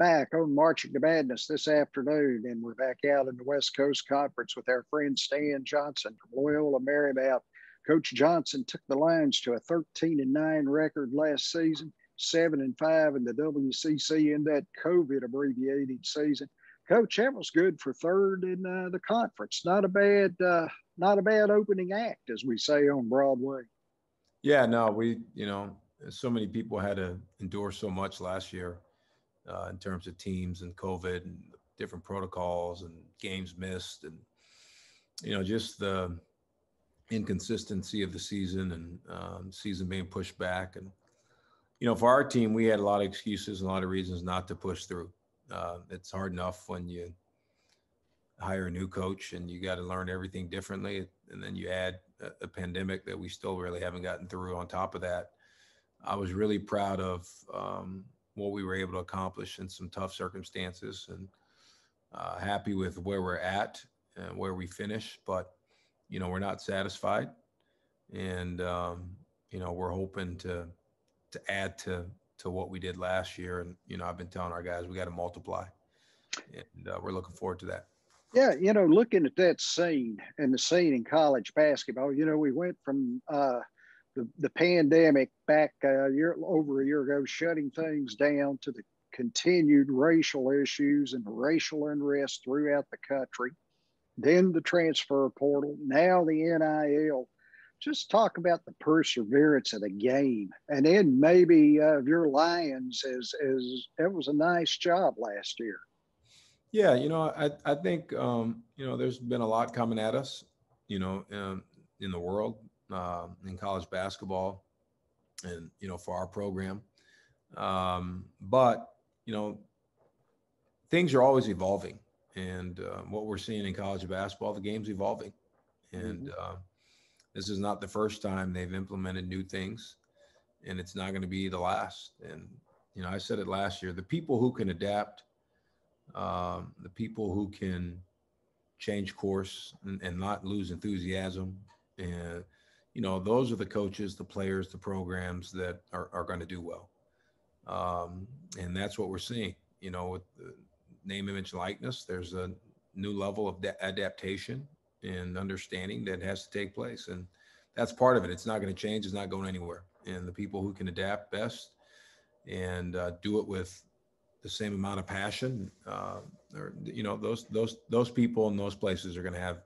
back on Marching to Madness this afternoon, and we're back out in the West Coast Conference with our friend Stan Johnson from Loyola Marymount. Coach Johnson took the Lions to a 13 and 9 record last season, 7 and 5 in the WCC in that COVID abbreviated season. Coach, that was good for third in uh, the conference. Not a bad, uh, not a bad opening act, as we say on Broadway. Yeah, no, we, you know, so many people had to endure so much last year uh, in terms of teams and COVID and different protocols and games missed and you know just the inconsistency of the season and um, season being pushed back and you know for our team we had a lot of excuses and a lot of reasons not to push through. Uh, it's hard enough when you hire a new coach and you got to learn everything differently and then you add a, a pandemic that we still really haven't gotten through on top of that I was really proud of um, what we were able to accomplish in some tough circumstances and uh, happy with where we're at and where we finish. But, you know, we're not satisfied. And, um, you know, we're hoping to, to add to, to what we did last year. And, you know, I've been telling our guys, we got to multiply and uh, we're looking forward to that. Yeah, you know, looking at that scene and the scene in college basketball, you know, we went from uh, the, the pandemic back a year over a year ago shutting things down to the continued racial issues and racial unrest throughout the country. Then the transfer portal now the nil just talk about the perseverance of the game. And then maybe uh, your lions as as that was a nice job last year. Yeah you know i i think um, you know there's been a lot coming at us you know um, in the world uh, in college basketball, and you know for our program. Um, but you know, things are always evolving, and uh, what we're seeing in college basketball, the game's evolving, and uh, this is not the first time they've implemented new things, and it's not going to be the last. And you know, I said it last year: the people who can adapt, um, the people who can change course and, and not lose enthusiasm and you know, those are the coaches, the players, the programs that are, are going to do well. Um, and that's what we're seeing, you know, with name, image, likeness, there's a new level of de- adaptation and understanding that has to take place. And that's part of it. It's not going to change. It's not going anywhere. And the people who can adapt best and uh, do it with the same amount of passion, uh, or, you know, those, those, those people in those places are going to have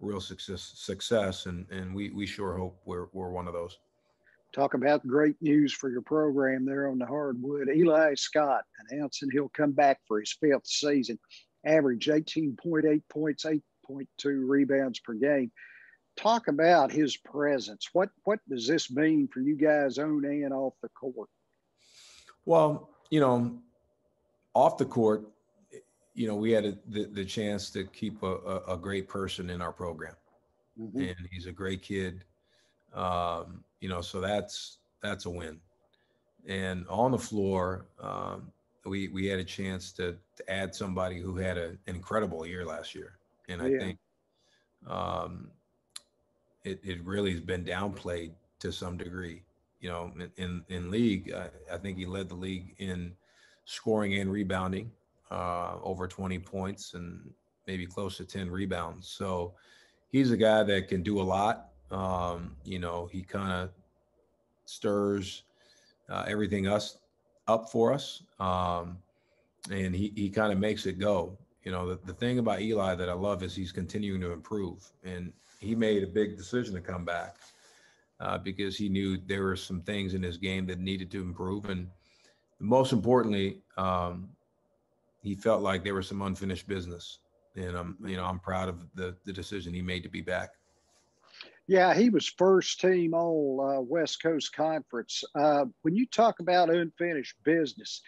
real success success and and we we sure hope we're we're one of those. Talk about great news for your program there on the hardwood. Eli Scott announcing he'll come back for his fifth season average 18.8 points 8.2 rebounds per game. Talk about his presence. What what does this mean for you guys on and off the court? Well you know off the court you know, we had a, the, the chance to keep a, a, a great person in our program. Mm-hmm. And he's a great kid. Um, you know, so that's that's a win. And on the floor, um, we we had a chance to to add somebody who had a, an incredible year last year, and I yeah. think um, it it really has been downplayed to some degree. You know, in in, in league, I, I think he led the league in scoring and rebounding uh, over 20 points and maybe close to 10 rebounds. So he's a guy that can do a lot. Um, you know, he kind of stirs uh, everything us up for us. Um, and he, he kind of makes it go. You know, the, the thing about Eli that I love is he's continuing to improve. And he made a big decision to come back uh, because he knew there were some things in his game that needed to improve. And most importantly, um, he felt like there was some unfinished business. And I'm, you know, I'm proud of the the decision he made to be back. Yeah, he was first team all uh, West Coast Conference. Uh, when you talk about unfinished business,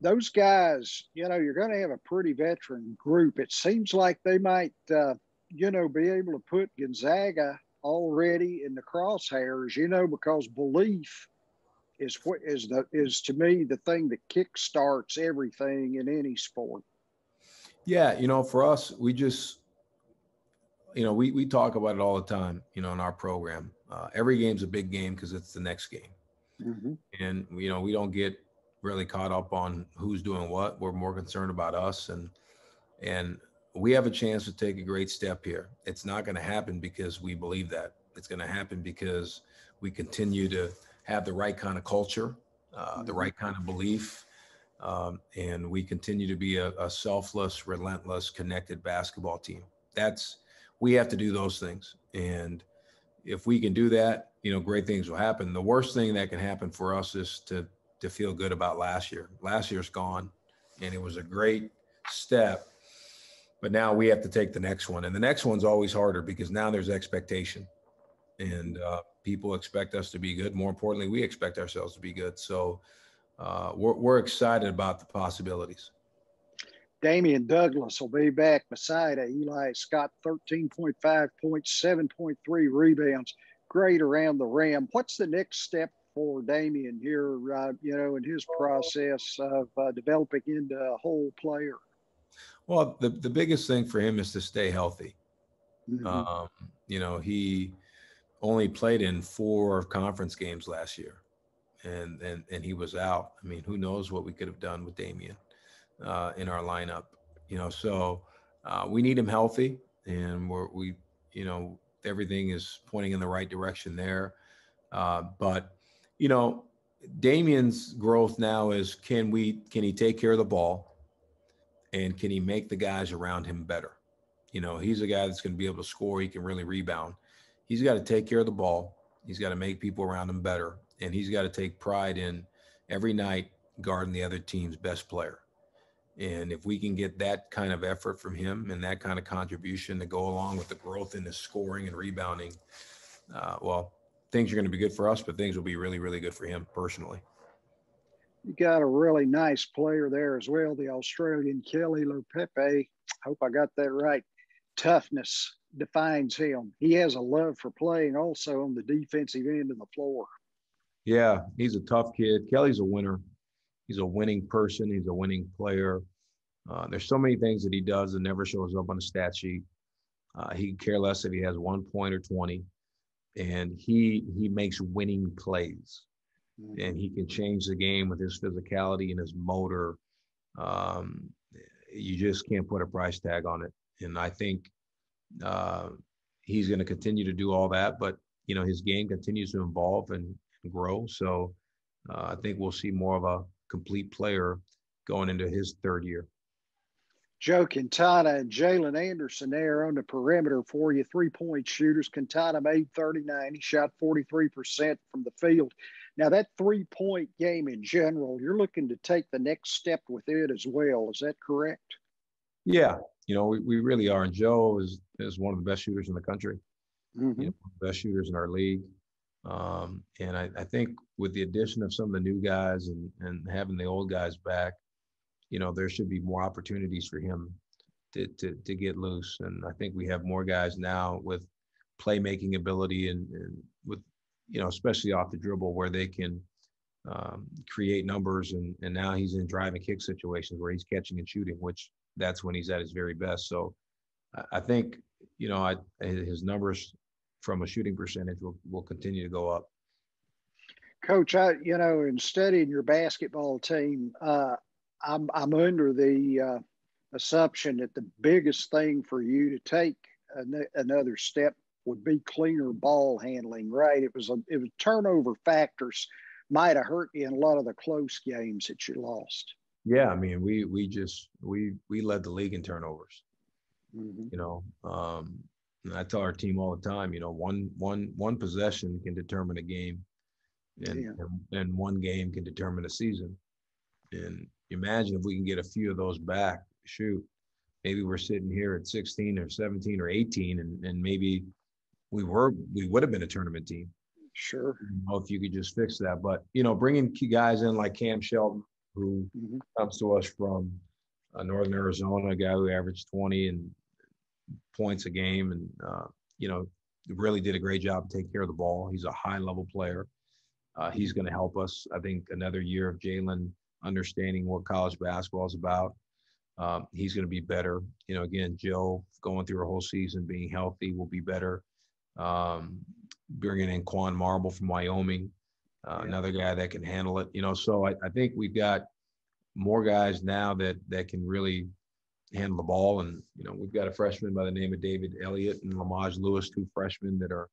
those guys, you know, you're going to have a pretty veteran group. It seems like they might, uh, you know, be able to put Gonzaga already in the crosshairs, you know, because belief is what is the is to me the thing that kick starts everything in any sport. Yeah, you know, for us, we just, you know, we we talk about it all the time. You know, in our program, uh, every game's a big game because it's the next game, mm-hmm. and you know, we don't get really caught up on who's doing what. We're more concerned about us and and we have a chance to take a great step here. It's not going to happen because we believe that. It's going to happen because we continue to have the right kind of culture, uh, the mm-hmm. right kind of belief, um, and we continue to be a, a, selfless, relentless, connected basketball team. That's we have to do those things, and if we can do that, you know, great things will happen. The worst thing that can happen for us is to to feel good about last year. Last year's gone, and it was a great step but now we have to take the next one and the next one's always harder because now there's expectation and uh, people expect us to be good more importantly we expect ourselves to be good so uh, we're, we're excited about the possibilities Dameane Douglas will be back beside Eli Scott, 13.5 points, 7.3 rebounds, great around the rim. What's the next step for Dameane here, uh, you know, in his process of uh, developing into a whole player? Well, the, the biggest thing for him is to stay healthy. Mm-hmm. Um, you know, he only played in four conference games last year, and and and he was out. I mean, who knows what we could have done with Dameane uh, in our lineup? You know, so uh, we need him healthy, and we're we you know everything is pointing in the right direction there. Uh, but you know, Dameane's growth now is can we can he take care of the ball? and can he make the guys around him better? You know, he's a guy that's going to be able to score. He can really rebound. He's got to take care of the ball. He's got to make people around him better, and he's got to take pride in every night guarding the other team's best player. And if we can get that kind of effort from him and that kind of contribution to go along with the growth in his scoring and rebounding, uh, well, things are going to be good for us, but things will be really, really good for him personally you got a really nice player there as well, the Australian Keli Leaupepe. Hope I got that right. Toughness defines him. He has a love for playing also on the defensive end of the floor. Yeah, he's a tough kid. Keli's a winner. He's a winning person. He's a winning player. Uh, there's so many things that he does that never shows up on a stat sheet. Uh, he can care less if he has one point or 20. And he he makes winning plays and mm-hmm. he can change the game with his physicality and his motor. Um, you just can't put a price tag on it. And I think uh, he's going to continue to do all that, but you know his game continues to evolve and, and grow. So uh, I think we'll see more of a complete player going into his third year. Joe Quintana and Jaylin Anderson there on the perimeter for you, three point shooters. Quintana made 39. He shot 43% from the field. Now, that three point game in general, you're looking to take the next step with it as well. Is that correct? Yeah. You know, we, we really are. And Joe is, is one of the best shooters in the country, mm-hmm. you know, best shooters in our league. Um, and I, I think with the addition of some of the new guys and, and having the old guys back, you know, there should be more opportunities for him to, to, to get loose. And I think we have more guys now with playmaking ability and, and with you know, especially off the dribble where they can um, create numbers. And, and now he's in driving kick situations where he's catching and shooting, which that's when he's at his very best. So I think, you know, I, his numbers from a shooting percentage will, will continue to go up. Coach, I, you know, in studying your basketball team, uh, I'm, I'm under the uh, assumption that the biggest thing for you to take an, another step would be cleaner ball handling, right? It was a, it was turnover factors might have hurt you in a lot of the close games that you lost. Yeah, I mean, we we just we we led the league in turnovers. Mm-hmm. You know, um, I tell our team all the time, you know, one one one possession can determine a game, and yeah. and, and one game can determine a season. And imagine if we can get a few of those back. Shoot, maybe we're sitting here at 16 or 17 or 18, and and maybe we were we would have been a tournament team. Sure. if you could just fix that, but you know, bringing key guys in like Cam Shelton, who mm-hmm. comes to us from uh, Northern Arizona, a guy who averaged 20 and points a game, and uh, you know, really did a great job to take care of the ball. He's a high level player. Uh, he's going to help us. I think another year of Jaylin understanding what college basketball is about. Um, he's going to be better. You know, again, Joe going through a whole season being healthy will be better um, bringing in Kwane Marble from Wyoming. uh, yeah. another guy that can handle it. You know, so I, I think we've got more guys now that that can really handle the ball. And you know, we've got a freshman by the name of David Elliott and Lamaj Lewis, two freshmen that are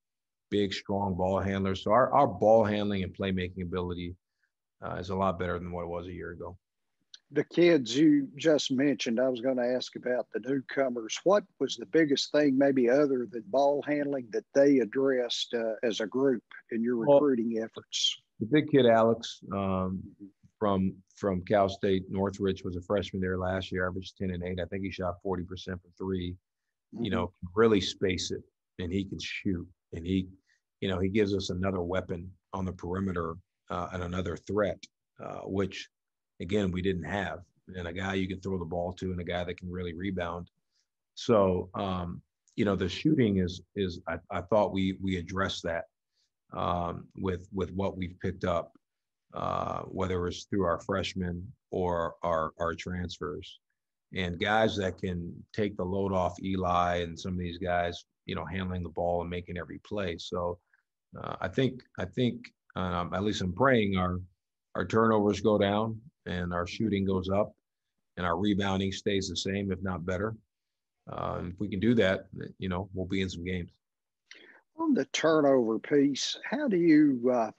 big, strong ball handlers. So our our ball handling and playmaking ability uh, is a lot better than what it was a year ago the kids you just mentioned, I was going to ask about the newcomers. What was the biggest thing, maybe other than ball handling, that they addressed uh, as a group in your recruiting well, efforts? The big kid, Alex, um, from from Cal State Northridge, was a freshman there last year, averaged ten and eight. I think he shot forty percent from 3 mm-hmm. You know, really space it, and he can shoot, and he, you know, he gives us another weapon on the perimeter uh, and another threat, uh, which again we didn't have and a guy you can throw the ball to and a guy that can really rebound so um, you know the shooting is is I, I thought we we addressed that um, with with what we've picked up uh, whether it's through our freshmen or our our transfers and guys that can take the load off Eli and some of these guys you know handling the ball and making every play so uh, I think I think um, at least I'm praying our our turnovers go down and our shooting goes up and our rebounding stays the same, if not better. Uh, if we can do that, you know, we'll be in some games. On the turnover piece, how do you uh,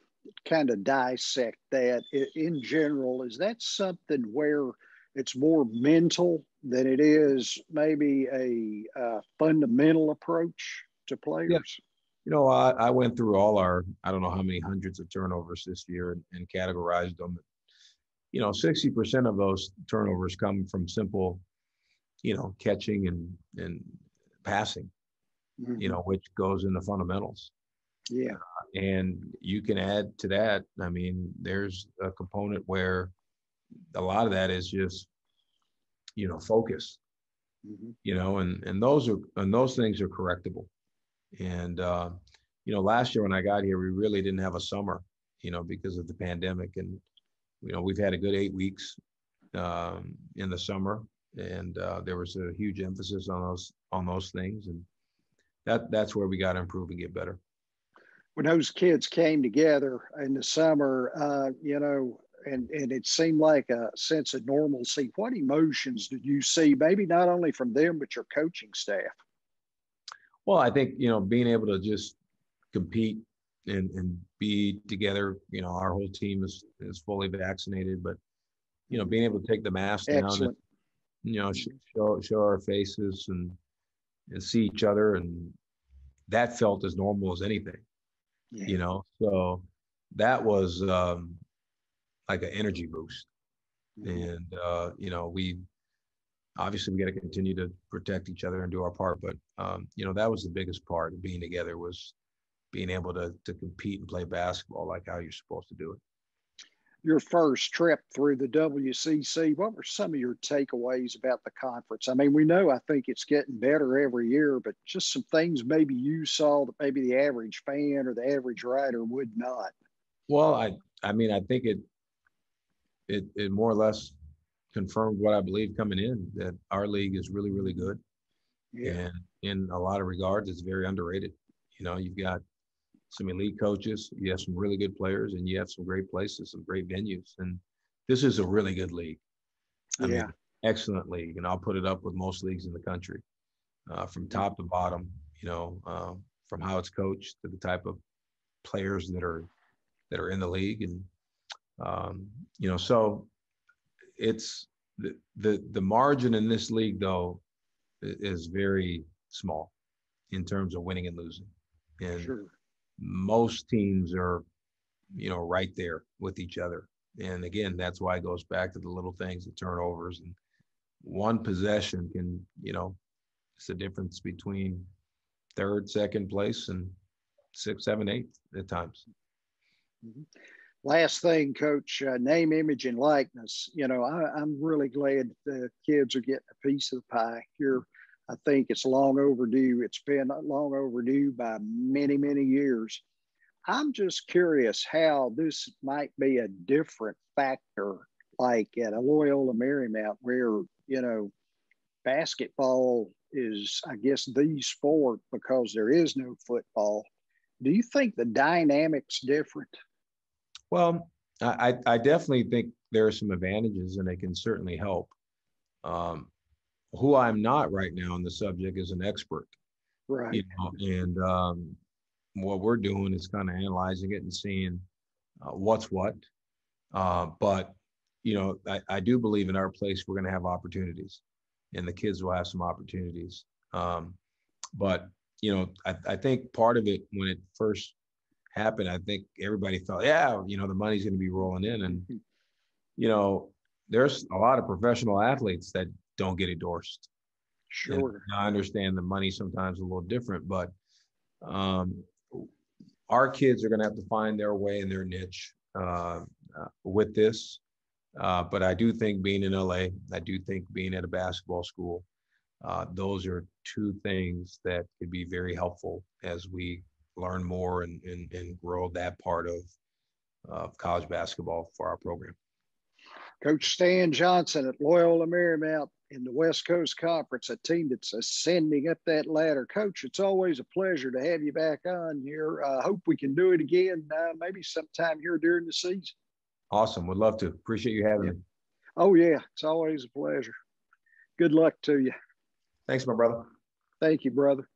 kind of dissect that in general? Is that something where it's more mental than it is maybe a uh, fundamental approach to players? Yeah. You know, I, I, went through all our, I don't know how many hundreds of turnovers this year and, and categorized them you know, 60% of those turnovers come from simple, you know, catching and, and passing, mm-hmm. you know, which goes in the fundamentals. Yeah. And you can add to that. I mean, there's a component where a lot of that is just, you know, focus, mm-hmm. you know, and, and those are, and those things are correctable. And, uh, you know, last year when I got here, we really didn't have a summer, you know, because of the pandemic and, you know, we've had a good eight weeks um, in the summer, and uh, there was a huge emphasis on those on those things, and that that's where we got to improve and get better. When those kids came together in the summer, uh, you know, and and it seemed like a sense of normalcy. What emotions did you see? Maybe not only from them, but your coaching staff. Well, I think you know being able to just compete and, and be together. You know, our whole team is, is fully vaccinated, but, you know, being able to take the mask Excellent. down and, you know, show, show our faces and, and see each other. And that felt as normal as anything, yeah. you know? So that was um, like an energy boost. Mm-hmm. And, uh, you know, we, obviously we got to continue to protect each other and do our part but um, you know that was the biggest part of being together was being able to to compete and play basketball like how you're supposed to do it. Your first trip through the WCC, what were some of your takeaways about the conference? I mean, we know I think it's getting better every year, but just some things maybe you saw that maybe the average fan or the average writer would not. Well, I I mean, I think it it it more or less confirmed what I believe coming in that our league is really really good, yeah. and in a lot of regards, it's very underrated. You know, you've got some elite coaches, you have some really good players, and you have some great places, some great venues. And this is a really good league. I yeah. mean, excellent league. And I'll put it up with most leagues in the country uh, from top to bottom, you know, uh, from how it's coached to the type of players that are that are in the league. And, um, you know, so it's the, the, the margin in this league, though, is very small in terms of winning and losing. And sure most teams are, you know, right there with each other. And again, that's why it goes back to the little things, the turnovers, and one possession can, you know, it's the difference between third, second place, and six, seven, eight at times. Mm-hmm. Last thing, Coach, uh, name, image, and likeness. You know, I, am really glad the kids are getting a piece of the pie. You're I think it's long overdue. It's been long overdue by many, many years. I'm just curious how this might be a different factor, like at a Loyola Marymount, where, you know, basketball is, I guess, the sport because there is no football. Do you think the dynamic's different? Well, I, I definitely think there are some advantages and they can certainly help. Um, who I'm not right now on the subject is an expert. Right. You know, and um, what we're doing is kind of analyzing it and seeing uh, what's what. Uh, but, you know, I, I do believe in our place we're going to have opportunities and the kids will have some opportunities. Um, but, you know, I, I think part of it when it first happened, I think everybody thought, yeah, you know, the money's going to be rolling in. And, mm-hmm. you know, there's a lot of professional athletes that don't get endorsed. Sure. And I understand the money sometimes a little different, but um, our kids are going to have to find their way in their niche uh, uh, with this. Uh, but I do think being in LA, I do think being at a basketball school, uh, those are two things that could be very helpful as we learn more and, and, and grow that part of, of college basketball for our program. Coach Stan Johnson at Loyola Marymount in the West Coast Conference, a team that's ascending up that ladder. Coach, it's always a pleasure to have you back on here. I uh, hope we can do it again, uh, maybe sometime here during the season. Awesome. Would love to. Appreciate you having yeah. me. Oh, yeah. It's always a pleasure. Good luck to you. Thanks, my brother. Thank you, brother.